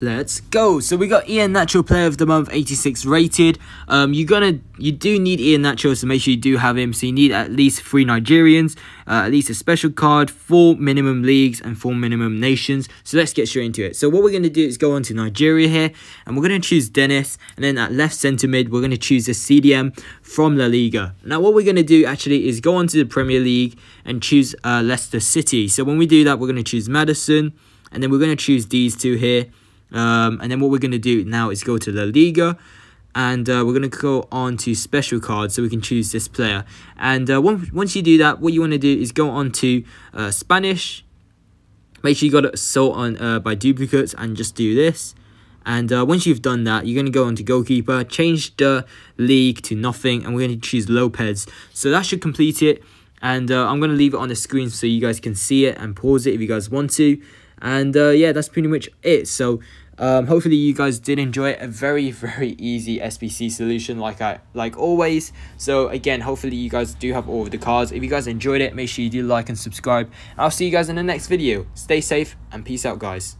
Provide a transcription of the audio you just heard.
Let's go. So we got Iheanacho Player of the Month 86 rated. Um, you're gonna you do need Iheanacho, so make sure you do have him. So you need at least three Nigerians, uh, at least a special card, four minimum leagues, and four minimum nations. So let's get straight into it. So what we're gonna do is go on to Nigeria here, and we're gonna choose Dennis, and then at left centre mid, we're gonna choose a CDM from La Liga. Now what we're gonna do actually is go on to the Premier League and choose uh, Leicester City. So when we do that, we're gonna choose Maddison, and then we're gonna choose these two here. Um, and then what we're going to do now is go to La Liga and uh, we're going to go on to special cards so we can choose this player. And uh, once, you do that, what you want to do is go on to uh, Spanish. Make sure you got it sort on uh, by duplicates and just do this. And uh, once you've done that, you're going to go on to goalkeeper, change the league to nothing, and we're going to choose Lopez. So that should complete it. And uh, I'm going to leave it on the screen so you guys can see it and pause it if you guys want to. And uh, yeah, that's pretty much it. So um, hopefully you guys did enjoy it. A very very easy SBC solution, like I like always. So again, hopefully you guys do have all of the cards. If you guys enjoyed it, make sure you do like and subscribe. I'll see you guys in the next video. Stay safe and peace out, guys.